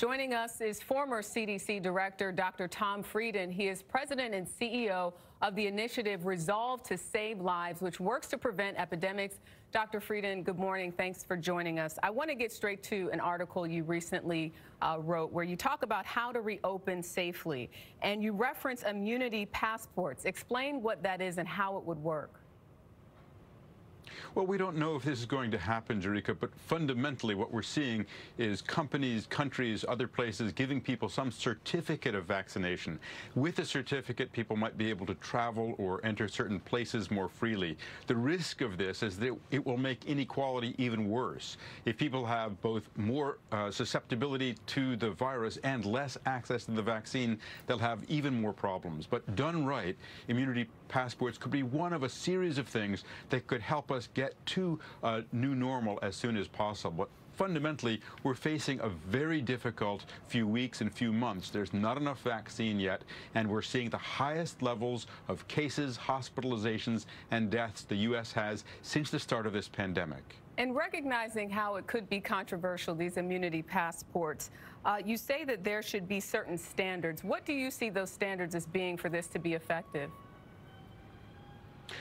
Joining us is former CDC Director Dr. Tom Frieden. He is president and CEO of the initiative Resolve to Save Lives, which works to prevent epidemics. Dr. Frieden, good morning. Thanks for joining us. I want to get straight to an article you recently uh, wrote where you talk about how to reopen safely, and you reference immunity passports. Explain what that is and how it would work. Well, we don't know if this is going to happen, Jericka, but fundamentally what we're seeing is companies, countries, other places giving people some certificate of vaccination. With a certificate, people might be able to travel or enter certain places more freely. The risk of this is that it will make inequality even worse. If people have both more uh, susceptibility to the virus and less access to the vaccine, they'll have even more problems. But done right, immunity passports could be one of a series of things that could help us get to a new normal as soon as possible But fundamentally, we're facing a very difficult few weeks and few months. There's not enough vaccine yet, and we're seeing the highest levels of cases, hospitalizations, and deaths the U.S. has since the start of this pandemic. And recognizing how it could be controversial, these immunity passports, uh, you say that there should be certain standards. What do you see those standards as being for this to be effective?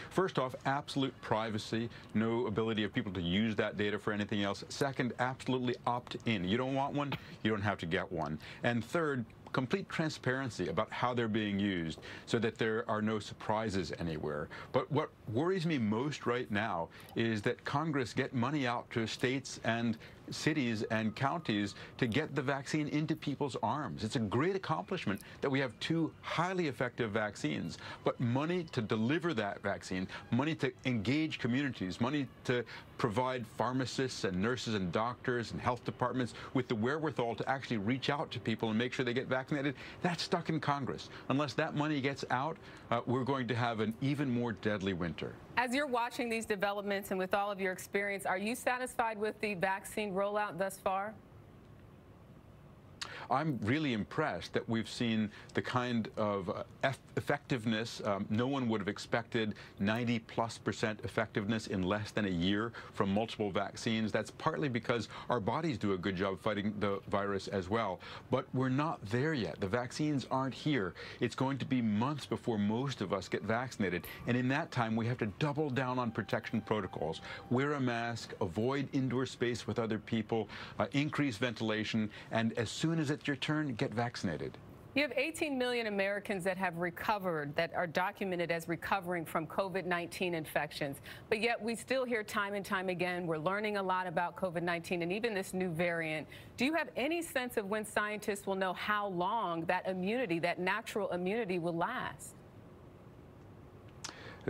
First off, absolute privacy, no ability of people to use that data for anything else. Second, absolutely opt in. You don't want one, you don't have to get one. And third, complete transparency about how they're being used so that there are no surprises anywhere. But what worries me most right now is that Congress get money out to states and cities and counties to get the vaccine into people's arms. It's a great accomplishment that we have two highly effective vaccines, but money to deliver that vaccine, money to engage communities, money to provide pharmacists and nurses and doctors and health departments with the wherewithal to actually reach out to people and make sure they get vaccinated, that's stuck in Congress. Unless that money gets out, uh, we're going to have an even more deadly winter. As you're watching these developments and with all of your experience, are you satisfied with the vaccine rollout thus far? I'm really impressed that we've seen the kind of uh, effectiveness. Um, no one would have expected 90 plus percent effectiveness in less than a year from multiple vaccines. That's partly because our bodies do a good job fighting the virus as well. But we're not there yet. The vaccines aren't here. It's going to be months before most of us get vaccinated. And in that time, we have to double down on protection protocols. Wear a mask, avoid indoor space with other people, uh, increase ventilation, and as soon as it your turn, to get vaccinated. You have 18 million Americans that have recovered, that are documented as recovering from COVID 19 infections. But yet, we still hear time and time again, we're learning a lot about COVID 19 and even this new variant. Do you have any sense of when scientists will know how long that immunity, that natural immunity, will last?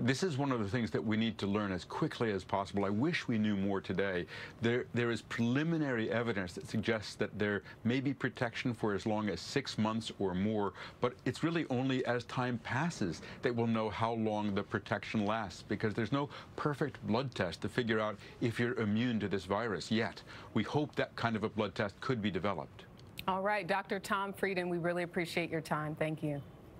This is one of the things that we need to learn as quickly as possible. I wish we knew more today. There, there is preliminary evidence that suggests that there may be protection for as long as six months or more, but it's really only as time passes that we'll know how long the protection lasts because there's no perfect blood test to figure out if you're immune to this virus yet. We hope that kind of a blood test could be developed. All right, Dr. Tom Frieden, we really appreciate your time. Thank you.